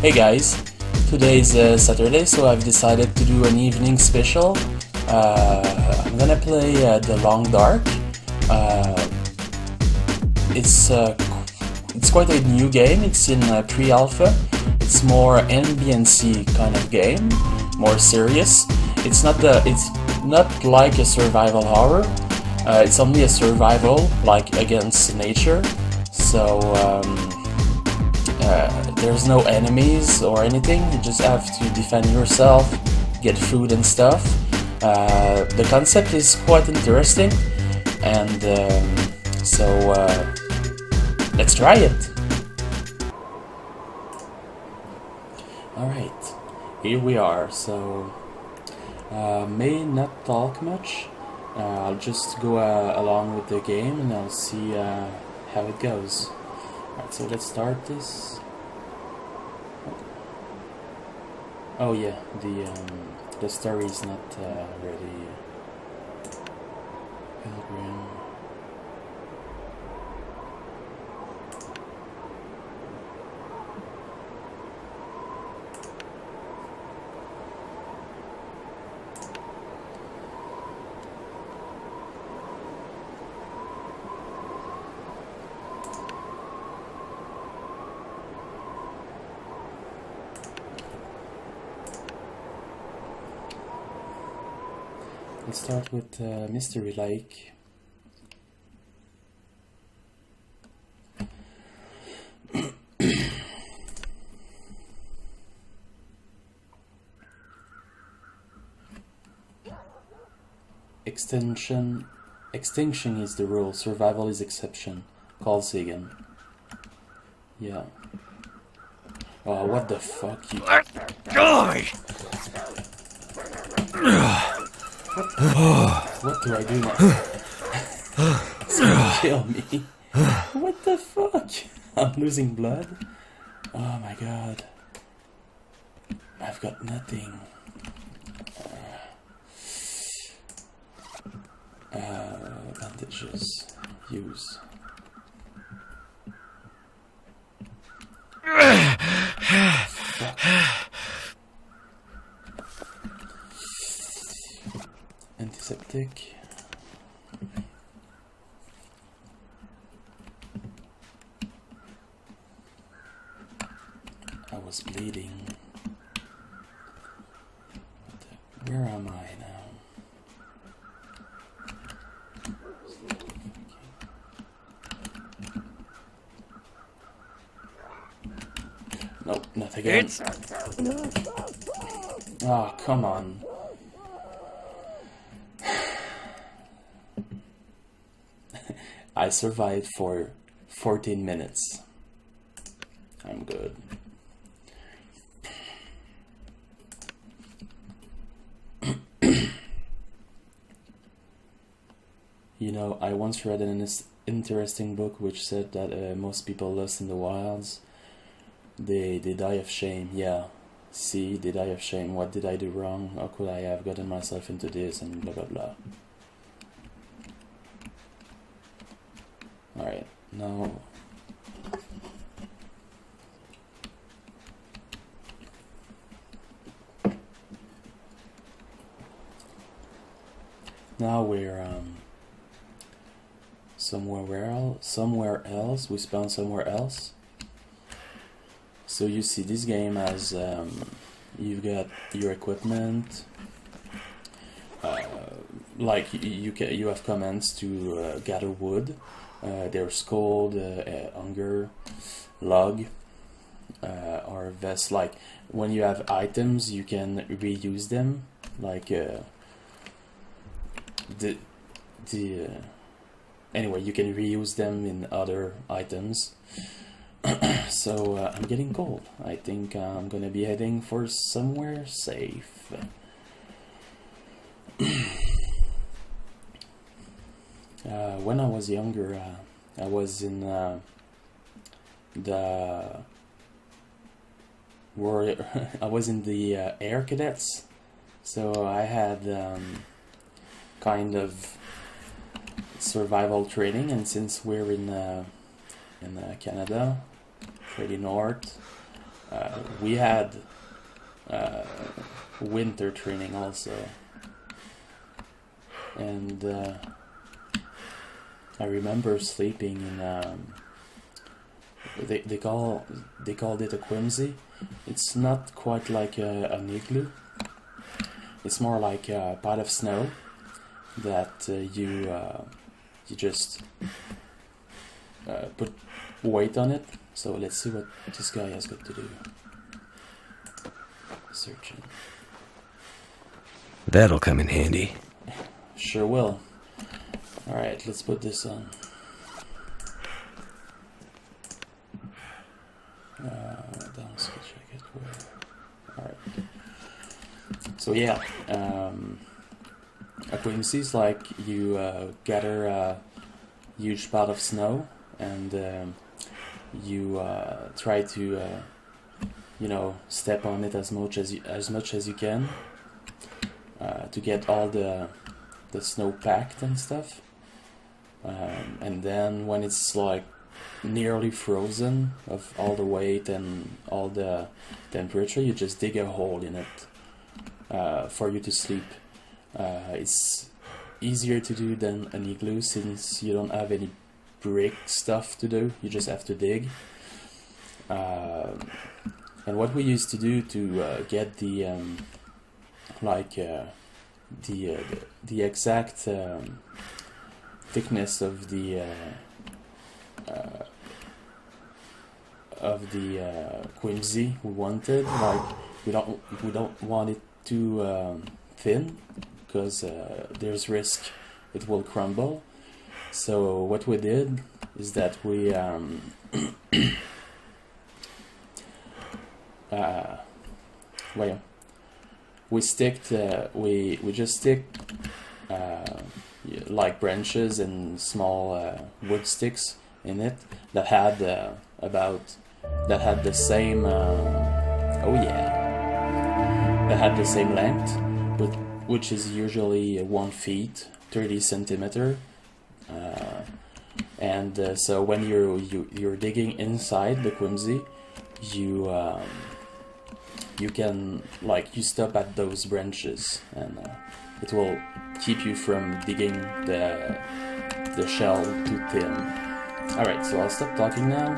Hey guys, today's uh, Saturday, so I've decided to do an evening special. Uh, I'm gonna play uh, The Long Dark. Uh, it's uh, it's quite a new game. It's in uh, pre-alpha. It's more NBNC kind of game, more serious. It's not the it's not like a survival horror. It's only a survival, like against nature. So. Um, uh, there's no enemies or anything, you just have to defend yourself, get food and stuff. Uh, the concept is quite interesting, and um, so uh, let's try it. Alright, here we are. So, uh, may not talk much. Uh, I'll just go along with the game and I'll see how it goes. Alright, so let's start this. Oh yeah, the um, the story is not uh, really Let's start with uh, Mystery Lake. Extinction Extinction is the rule, survival is exception. Carl Sagan. Yeah. Oh, what the fuck you- Die! what do I do now? it's gonna kill me. What the fuck? I'm losing blood? Oh my god. I've got nothing. Uh, uh, bandages. Use. Fuck. I was bleeding. Where am I now? Nope, nothing. It's Oh, come on. I survived for 14 minutes. I'm good. you know, I once read an interesting book which said that uh, most people lost in the wilds, they, they die of shame. Yeah, see, they die of shame. What did I do wrong? How could I have gotten myself into this? And blah blah blah. Alright, now now we're um somewhere else we spawn somewhere else. So you see this game has um, you've got your equipment uh, like you, can you have commands to uh, gather wood uh, there's cold uh, uh, hunger log uh, or vest like when you have items you can reuse them like the the anyway you can reuse them in other items. So uh, I'm getting cold I think I'm gonna be heading for somewhere safe. Uh, when I was younger uh, I was in uh, the war I was in the uh, air cadets. So I had um, kind of survival training and since we're in uh, in uh, Canada pretty north uh, we had uh, winter training also, and I remember sleeping in. Um, they they call they called it a quinzhee. It's not quite like a, an igloo. It's more like a pot of snow that you you just uh, put weight on it. So let's see what this guy has got to do. Searching. That'll come in handy. Sure will. Alright, let's put this on. Uh, down switch, I get where. Alright. So yeah, um, is like you uh, gather a huge pot of snow and um, you uh, try to uh, you know step on it as much as you, as much as you can uh, to get all the the snow packed and stuff. Um, and then when it's like nearly frozen of all the weight and all the temperature you just dig a hole in it uh, for you to sleep uh, it's easier to do than an igloo since you don't have any brick stuff to do. You just have to dig. Uh, and what we used to do to uh, get the um, like uh, the, uh, the, the exact um, thickness of the uh, of the uh, quinzhee we wanted like we don't we don't want it too um, thin because uh, there's risk it will crumble. So what we did is that we um, uh, well we stick to, we we just stick uh, like branches and small uh, wood sticks in it that had uh, about that had the same um, oh yeah that had the same length but which is usually one feet 30 centimeter uh, and uh, so when you're you, you're digging inside the quinzhee you um, you can like you stop at those branches and uh, it will keep you from digging the the shell too thin. Alright, so I'll stop talking now.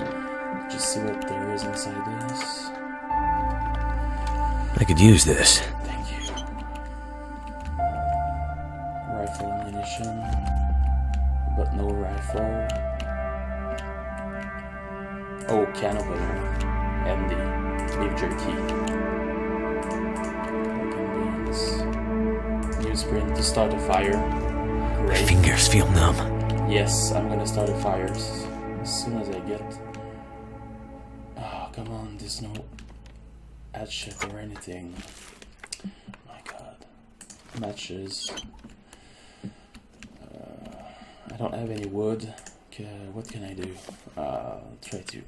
Just see what there is inside this. I could use this. But no rifle. Oh, can opener. MD. Beef jerky. sprint to start a fire. Great. My fingers feel numb. Yes, I'm gonna start a fire as soon as I get. Oh, come on, there's no shit or anything. My god. Matches. Don't have any wood. Okay, what can I do? Uh, try to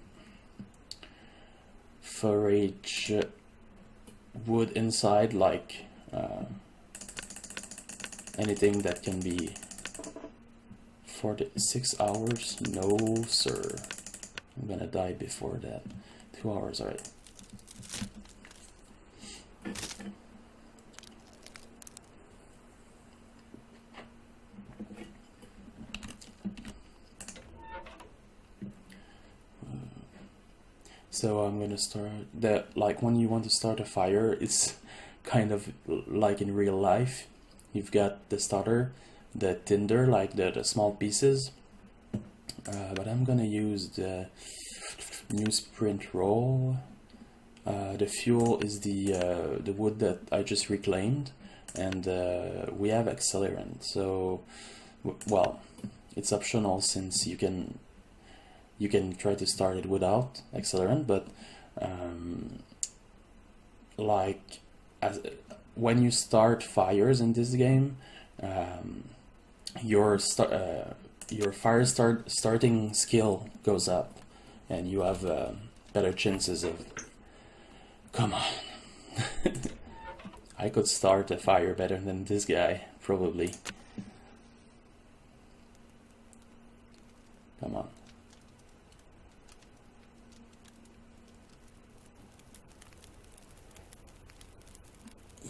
forage wood inside, like. Uh, anything that can be 46 hours no sir I'm gonna die before that two hours alright so I'm gonna start that like when you want to start a fire it's kind of like in real life you've got the starter, the tinder, like the, the small pieces. Uh, but I'm gonna use the newsprint roll. Uh, the fuel is the uh, the wood that I just reclaimed, and uh, we have accelerant. So, well, it's optional since you can you can try to start it without accelerant, but um, like as when you start fires in this game, um, your uh, your fire start starting skill goes up, and you have uh, better chances of. Come on, I could start a fire better than this guy probably. Come on.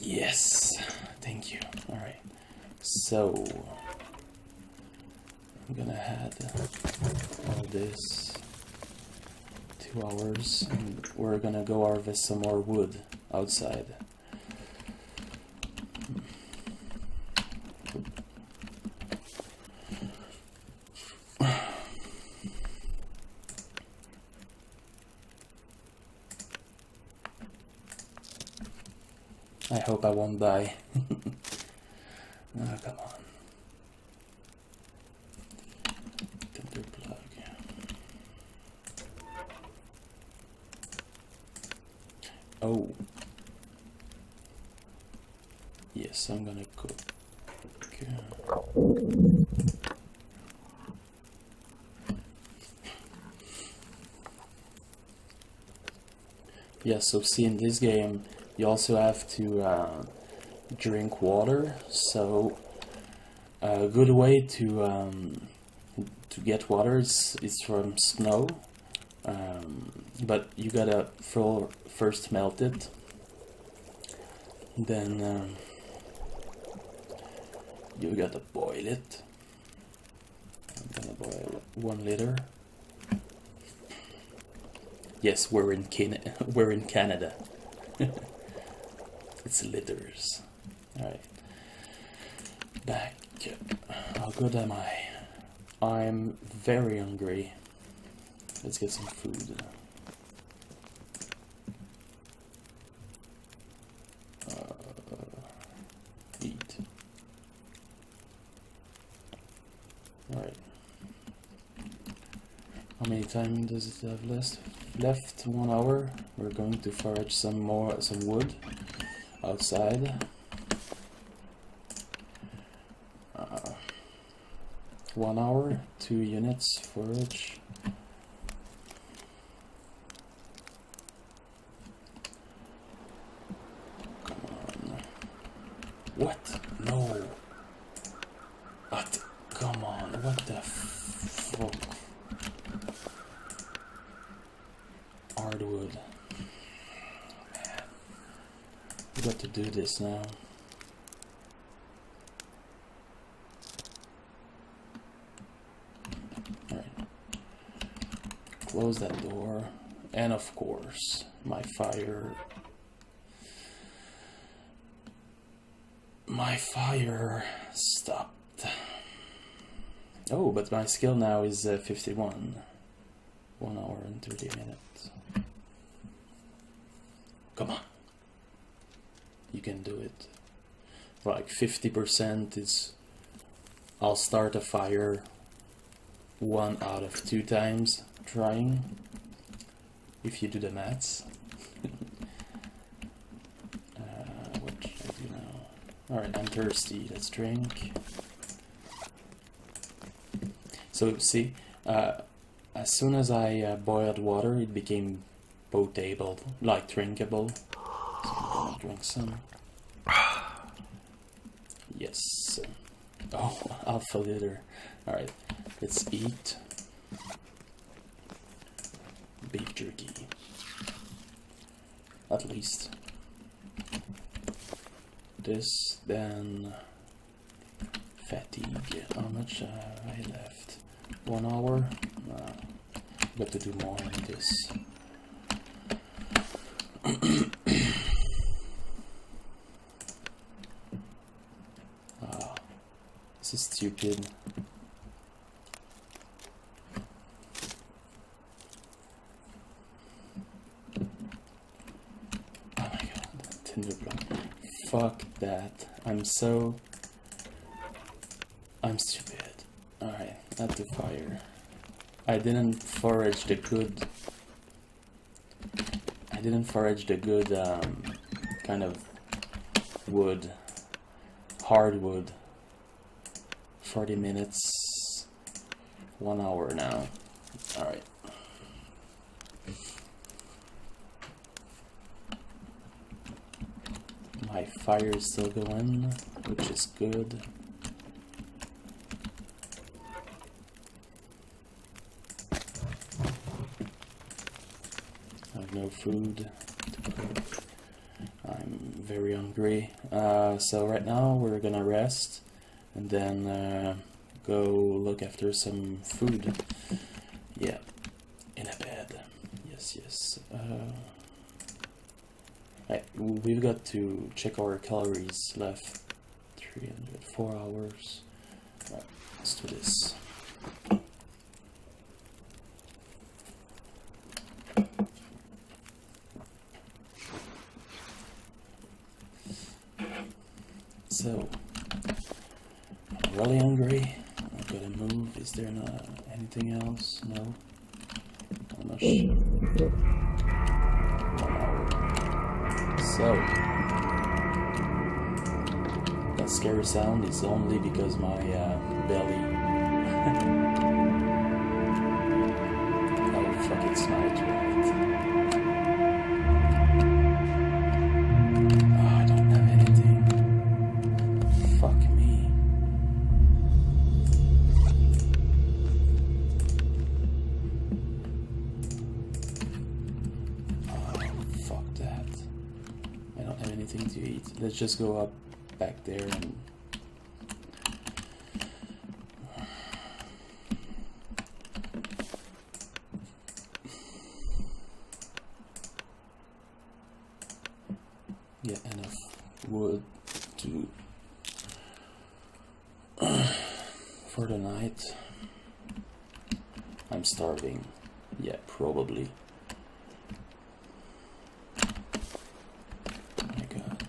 Yes, thank you. Alright, so I'm gonna add all this two hours and we're gonna go harvest some more wood outside. I hope I won't die. oh, come on. Plug. Oh. Yes, I'm gonna cook. Yeah, so see in this game, you also have to uh, drink water. So a good way to um, to get water is, is from snow, um, but you gotta first melt it. Then um, you gotta boil it. I'm gonna boil one liter. Yes, we're in Can- we're in Canada. it's liters. Alright. Back. How good am I? I'm very hungry. Let's get some food. Uh, eat. Alright. How many time does it have left? Left one hour. We're going to forage some more, some wood outside. Uh, one hour, two units forage. but my skill now is uh, 51. 1 hour and 30 minutes. Come on. You can do it. Like 50% is I'll start a fire one out of two times trying if you do the maths. uh, what should I do now? Alright, I'm thirsty. Let's drink. So, see, uh, as soon as I uh, boiled water, it became potable, like drinkable. So drink some. Yes. Oh, alpha liter. Alright, let's eat. Beef jerky. At least. This, then. Fatigue. How much I left? One hour? Uh, got to do more on this. Ah, this is stupid. Oh my god. Fuck that. I'm so. I'm stupid. Alright, not the fire. I didn't forage the good. I didn't forage the good um, kind of wood, hardwood. 40 minutes, one hour now. Alright. My fire is still going, which is good. No food. I'm very hungry. Uh, so right now we're gonna rest and then uh, go look after some food. Yeah, in a bed. Yes, yes. Uh, right, we've got to check our calories left. 300, 4 hours. Right, let's do this. So, I'm really hungry. I gotta move. Is there not anything else? No. I'm not sure. So, that scary sound is only because my uh, belly. oh fuck! It's not right. Just go up back there and. Get enough wood to for the night. I'm starving. Yeah, probably. Oh my god.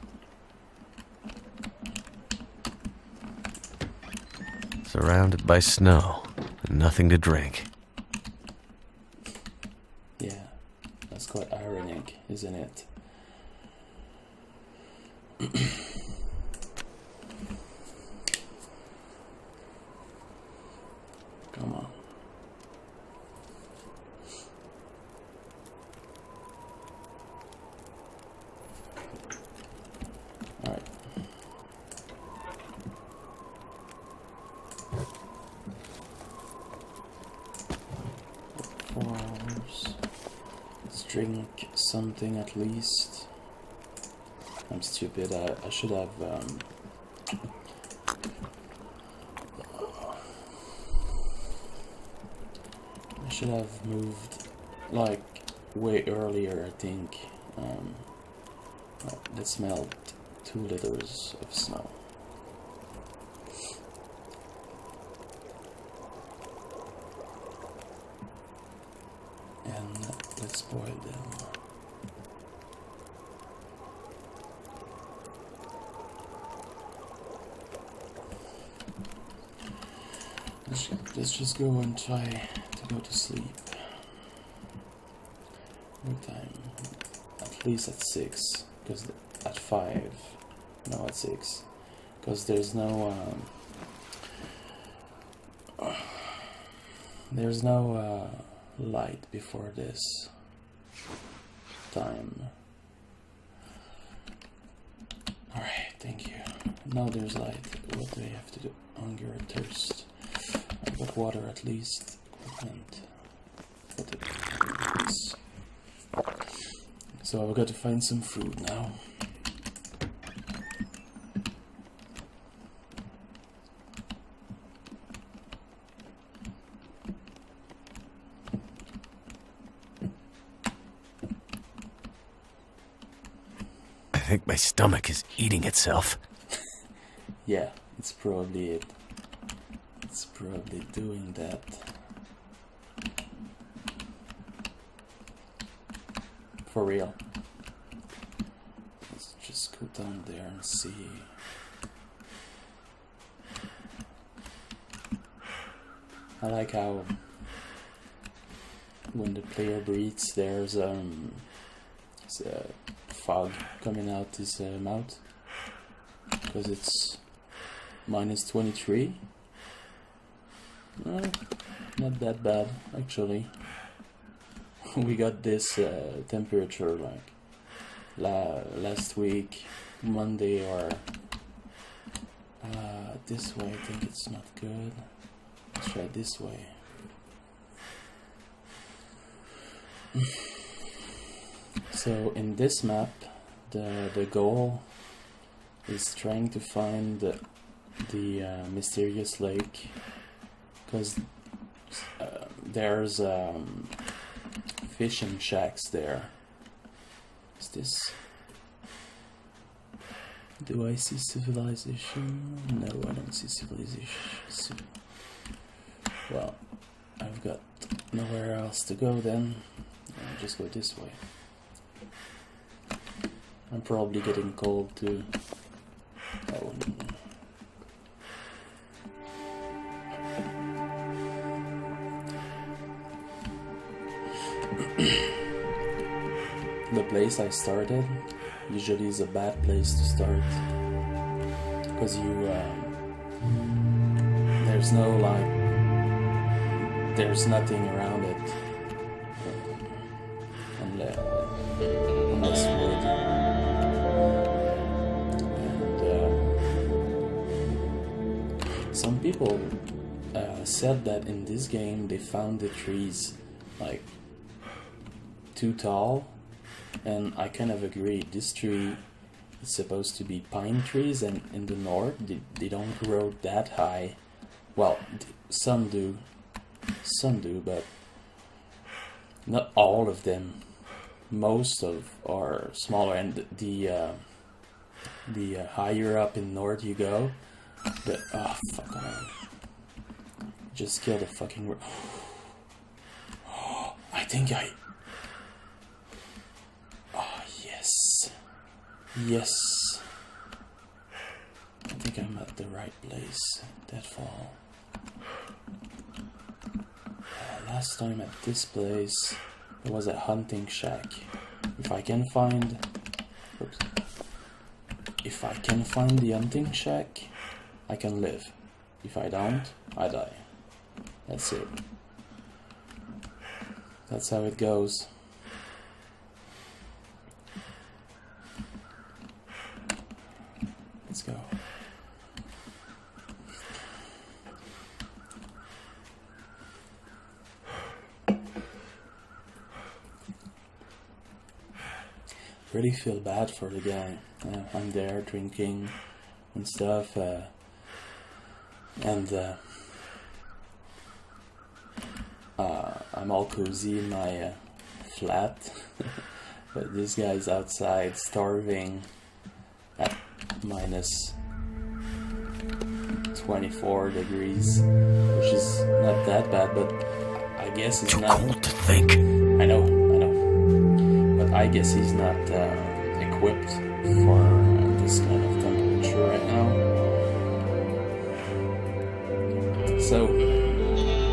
Surrounded by snow and nothing to drink. Yeah, that's quite ironic, isn't it? Come on. Alright. Four hours. Let's drink something at least. I'm stupid. I, I should have. Um, I should have moved like way earlier. I think. Um, let's melt two liters of snow. And let's boil them. Let's, let's just go and try to go to sleep. What time? At least at 6. Because at 5. No, at 6. Because there's no. Um, there's no uh, light before this time. Alright, thank you. Now there's light. What do I have to do? Hunger thirst. I've got water at least. Equipment. What the- this. So I've got to find some food now. I think my stomach is eating itself. Yeah, it's probably it. It's probably doing that. For real. Let's just go down there and see. I like how when the player breathes, there's um, it's, uh, fog coming out his uh, mouth because it's minus 23. Not that bad, actually. we got this uh, temperature like la last week, Monday, or uh, this way. I think it's not good. Let's try this way. So in this map, the the goal is trying to find the, the uh, mysterious lake because uh, there's um, fishing shacks there. Is this? Do I see civilization? No, I don't see civilization. Well, I've got nowhere else to go then. I'll just go this way. I'm probably getting cold too. Oh. The place I started usually is a bad place to start. Because you um, there's no like there's nothing around it. Unless, wood and uh, some people uh, said that in this game they found the trees like too tall and I kind of agree. This tree is supposed to be pine trees, and in the north they, they don't grow that high. Well, some do, some do, but not all of them. Most of are smaller, and the uh, the uh, higher up in north you go, the oh fuck. Just kill the fucking. I think I Yes. I think I'm at the right place. Deadfall. Uh, last time at this place, there was a hunting shack. If I can find... Oops. If I can find the hunting shack, I can live. If I don't, I die. That's it. That's how it goes. Let's go. Really feel bad for the guy. Uh, I'm there drinking and stuff, uh, and uh, uh I'm all cozy in my uh, flat, but this guy's outside starving minus 24 degrees, which is not that bad, but I guess it's Too not. cold to think. I know, I know, but I guess he's not uh, equipped for uh, this kind of temperature right now. So,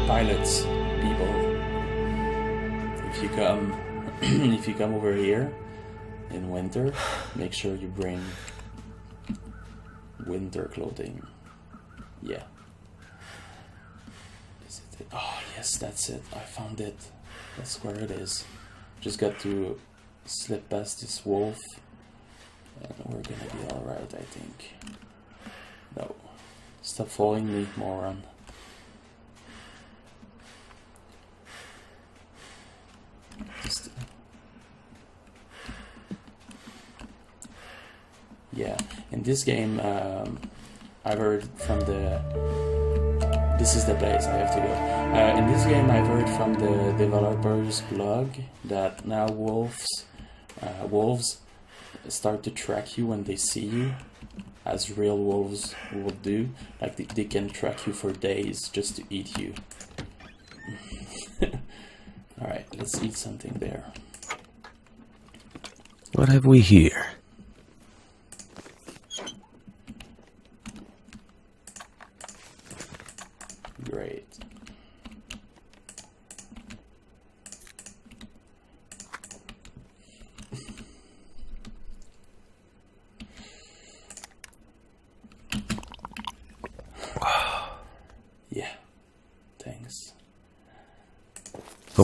pilots, people, if you come, if you come over here in winter, make sure you bring winter clothing. Yeah. Is it? Oh yes, that's it. I found it. That's where it is. Just got to slip past this wolf, and we're gonna be all right. I think. No, stop following me, moron. Just, yeah, in this game, um, I've heard from the. This is the place I have to go. Uh, in this game, I've heard from the developers' blog that now wolves, uh, wolves, start to track you when they see you, as real wolves would do. Like they, they can track you for days just to eat you. All right, let's eat something there. What have we here?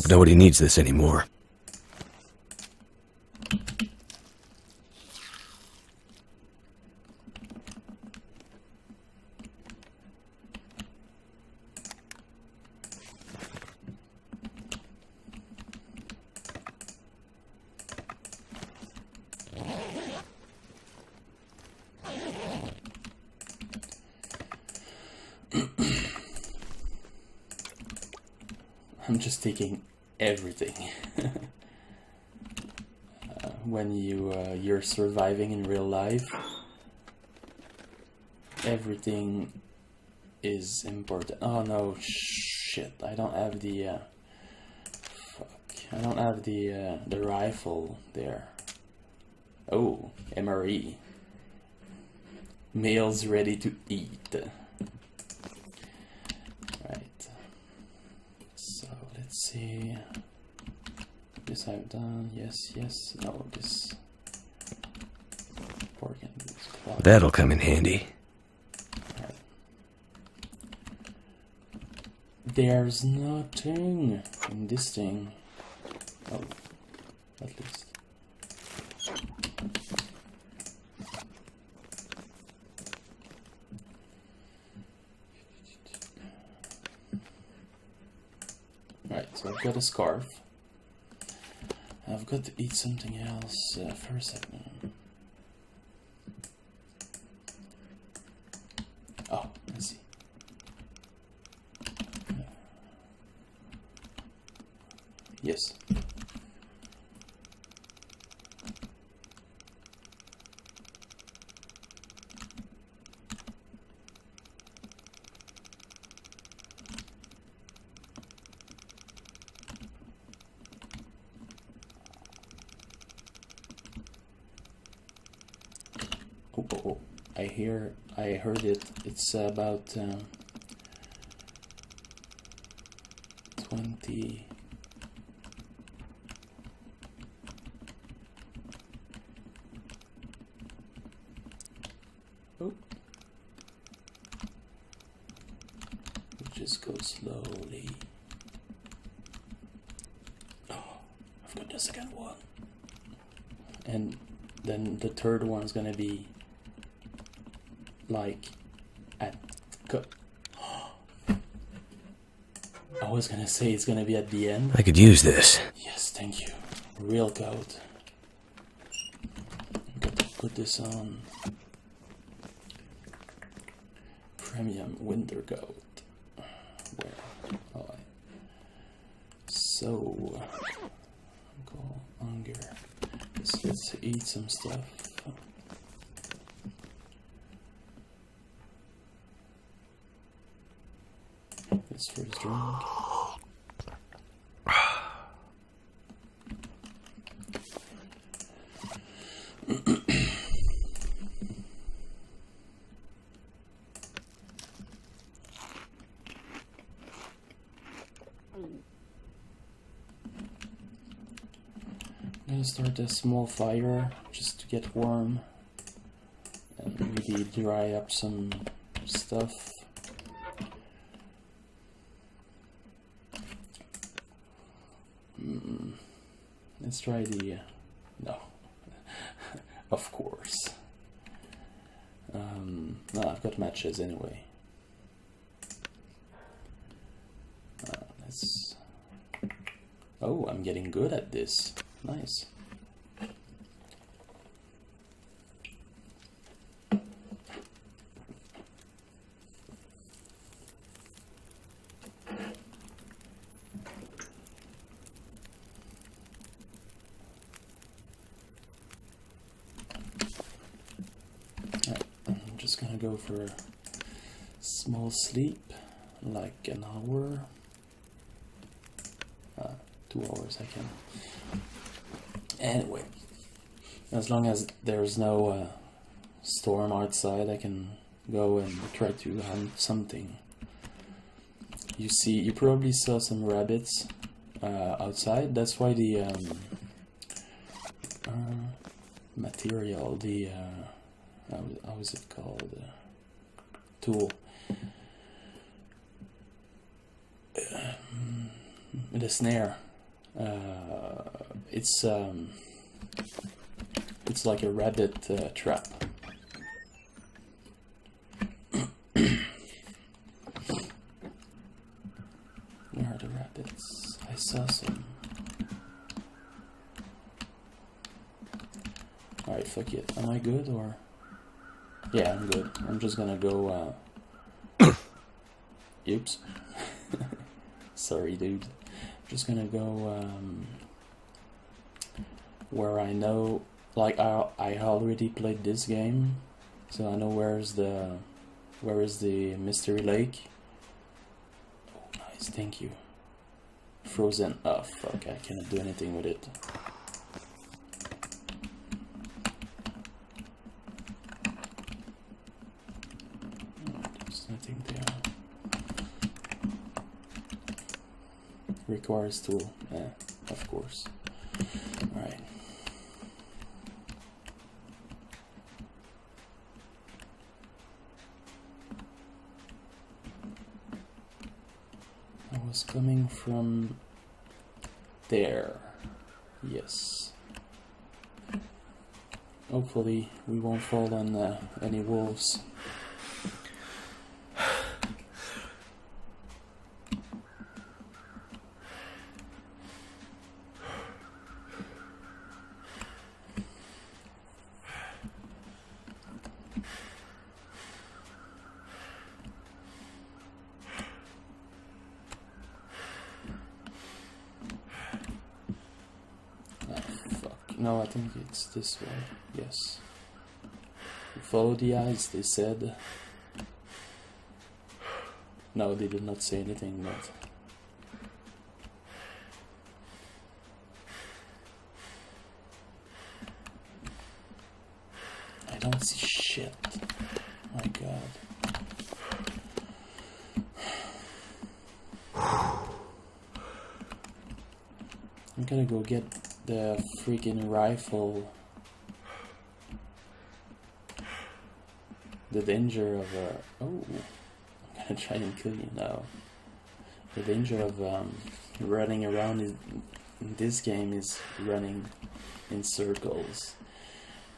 Nobody needs this anymore. I'm just taking everything. uh, when you uh, you're surviving in real life, everything is important. Oh no, shit! I don't have the. Uh, fuck! I don't have the uh, the rifle there. Oh, MRE. Meals ready to eat. Right. So let's see. This I've done. Yes, yes. No, this. And this. That'll come in handy. There's nothing in this thing. Oh, at least. Right, so I've got a scarf. I've got to eat something else uh, for a second. Oh, I see. Yes. Oh, oh, oh. I I heard it. It's about um, 20. Oh. Just go slowly. Oh, I've got the second one. And then the third one's gonna be like at I was gonna say it's gonna be at the end. I could use this. Yes, thank you. Real coat. Got to put this on. Premium winter coat. Where? Oh, I... So, go hunger. Let's, let's eat some stuff. Let's first drink. I'm gonna start a small fire just to get warm and maybe dry up some stuff. Mm, Let's try the no, of course. Um, no, I've got matches anyway. Uh, let's. Oh, I'm getting good at this. Nice. Alright, I'm just gonna go for a small sleep, like an hour. Uh, two hours, I can. Anyway, as long as there's no uh, storm outside, I can go and try to hunt something. You see, you probably saw some rabbits uh, outside. That's why the um, uh, material, the uh, how, how is it called? Uh, tool. Um, the snare. Uh, it's um, it's like a rabbit uh, trap. Where are the rabbits? I saw some. Alright, fuck it. Am I good or? Yeah, I'm good. I'm just gonna go. Uh... Oops. Sorry, dude. just gonna go um, where I know, like I I already played this game, so I know where's the where is the mystery lake. Oh, nice, thank you. Frozen. Oh fuck! I cannot do anything with it. There's nothing there. Requires tool. Yeah, of course. Alright. I was coming from there. Yes. Hopefully, we won't fall on uh, any wolves. Ah, fuck. No, I think it's this way. Yes. Follow the eyes, they said. No, they did not say anything, but. I don't see shit. My god. I'm gonna go get the freaking rifle. The danger of uh, oh, I'm gonna try and kill you now. The danger of um, running around in, in this game is running in circles,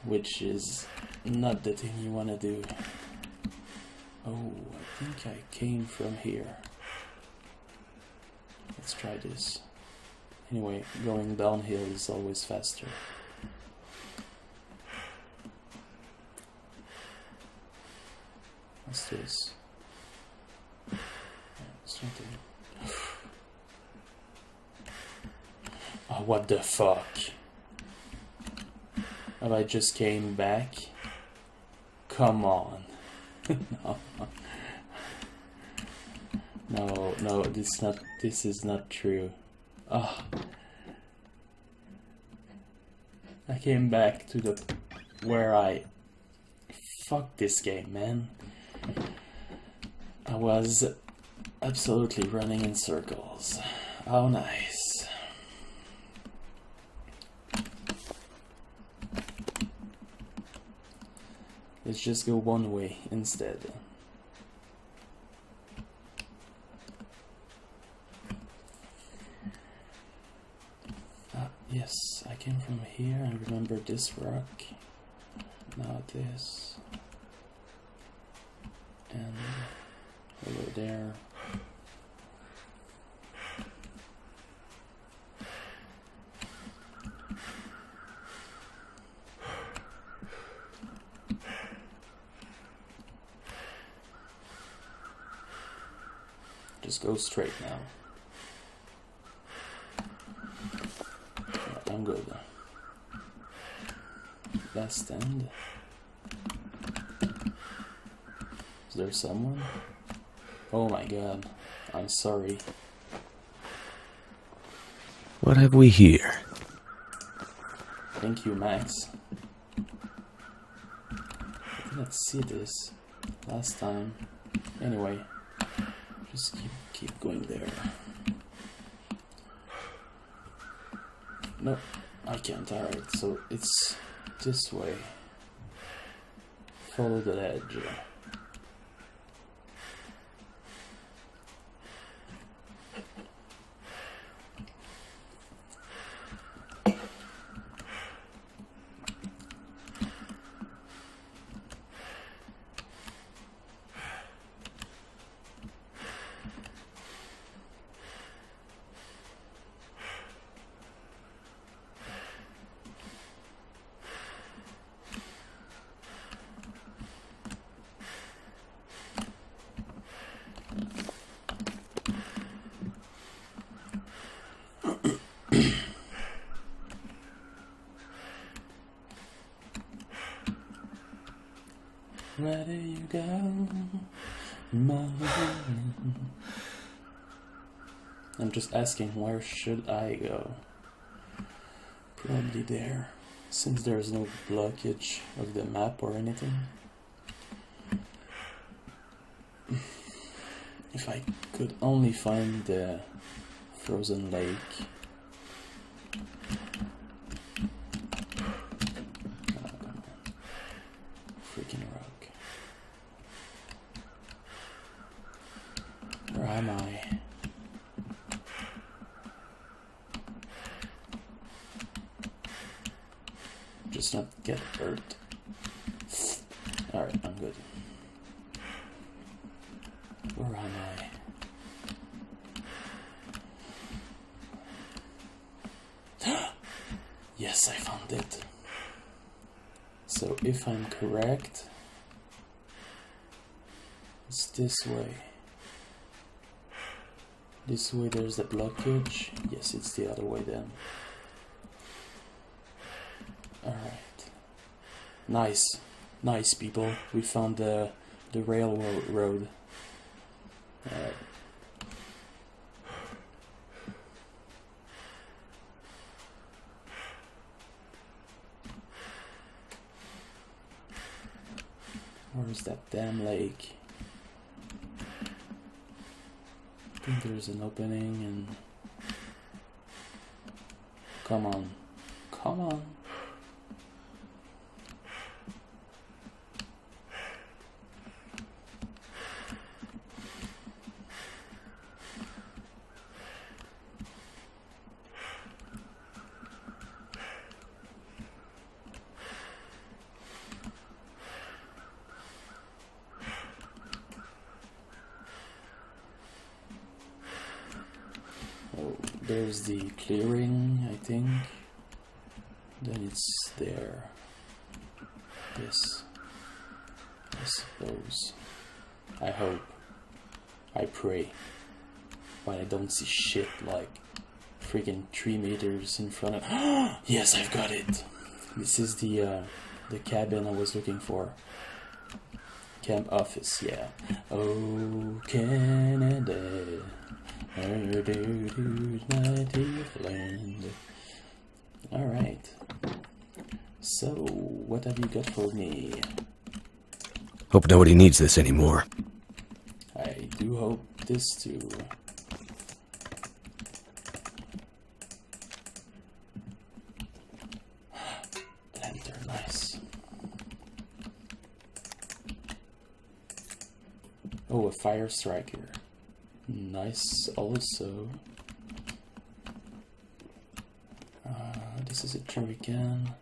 which is not the thing you wanna do. Oh, I think I came from here. Let's try this. Anyway, going downhill is always faster. What's this? Oh, what the fuck? Have I just came back? Come on. no. No, no, this not this is not true. Oh. I came back to the where I fuck this game, man. I was absolutely running in circles. Oh, nice. Let's just go one way instead. Ah, yes, I came from here. I remember this rock. Now this. And over there. Just go straight now. Yeah, I'm good. Last end. Is there someone? Oh my god. I'm sorry. What have we here? Thank you, Max. I didn't see this last time. Anyway, just keep keep going there. No, I can't. Alright, so it's this way. Follow the edge. Just asking where should I go? Probably there. Since there's no blockage of the map or anything. If I could only find the frozen lake. Ah, come on. Freaking rock. Where am I? Just not get hurt. Alright, I'm good. Where am I? yes, I found it. So if I'm correct, it's this way. This way there's the blockage. Yes, it's the other way then. Alright. Nice. Nice people. We found the the railroad road. Alright. Where's that damn lake? I think there's an opening and come on. Come on. Oh, there's the clearing, I think. Then it's there. Yes. I suppose. I hope. I pray. But I don't see shit like freaking three meters in front of. yes, I've got it. This is the uh, the cabin I was looking for. Camp office, yeah. Oh, Canada. Alright. So, what have you got for me? Hope nobody needs this anymore. I do hope this too. Lantern, nice. Oh, a fire striker. Nice also. Uh, this is a jerrycan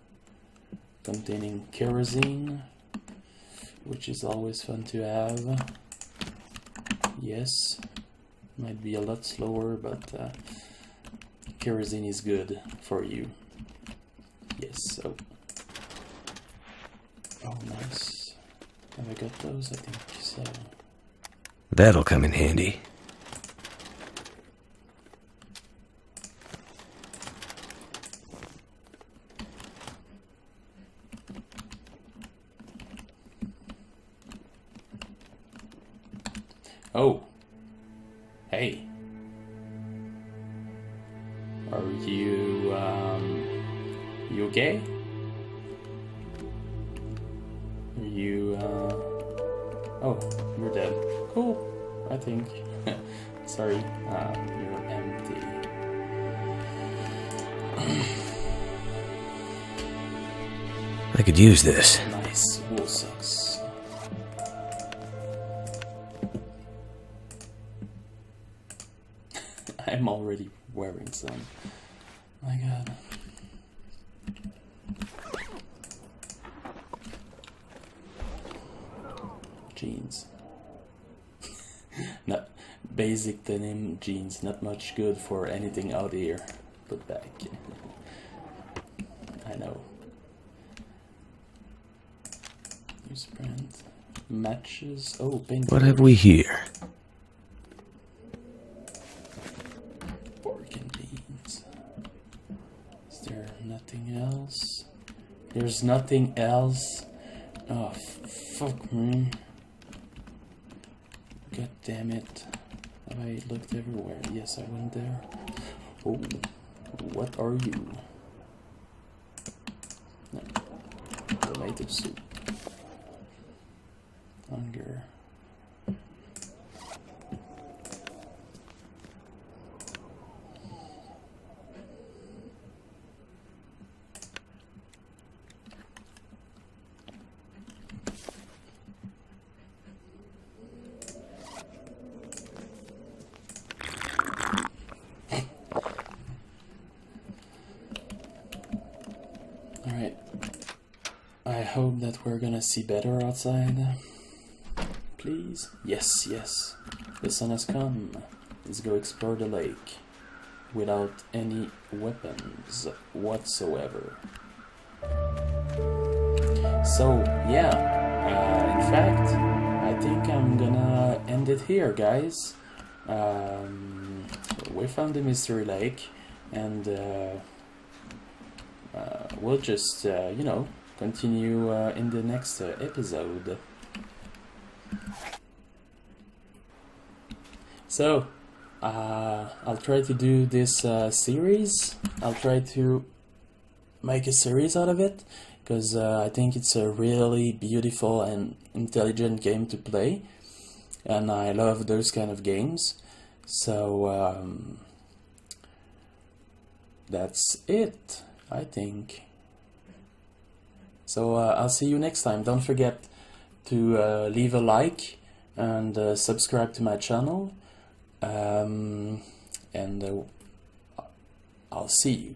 containing kerosene, which is always fun to have. Yes, might be a lot slower, but uh, kerosene is good for you. Yes, so. Oh, nice. Have I got those? I think so. That'll come in handy. Use this. Nice, wool. I'm already wearing some. My god. Jeans. not basic denim jeans, not much good for anything out here. Put back. I know. Newsprint. Matches. Oh. What have we here? Pork and beans. Is there nothing else? There's nothing else. Oh, fuck me. God damn it. I looked everywhere? Yes, I went there. Oh, what are you? No. Tomato soup. Hunger. Alright. I hope that we're gonna see better outside. Please? Yes, yes. The sun has come. Let's go explore the lake. Without any weapons whatsoever. So, yeah. Uh, in fact, I think I'm gonna end it here, guys. Um, we found the mystery lake, and uh, uh, we'll just, uh, you know, continue uh, in the next uh, episode. So, uh, I'll try to do this uh, series. I'll try to make a series out of it because uh, I think it's a really beautiful and intelligent game to play, and I love those kind of games. So um, that's it, I think. So uh, I'll see you next time. Don't forget to uh, leave a like and uh, subscribe to my channel. Um, and uh, I'll see you